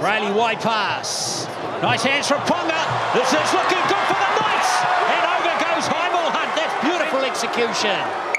Riley wide pass. Nice hands from Ponga. This is looking good for the Knights. And over goes Hymel Hunt. That's beautiful execution.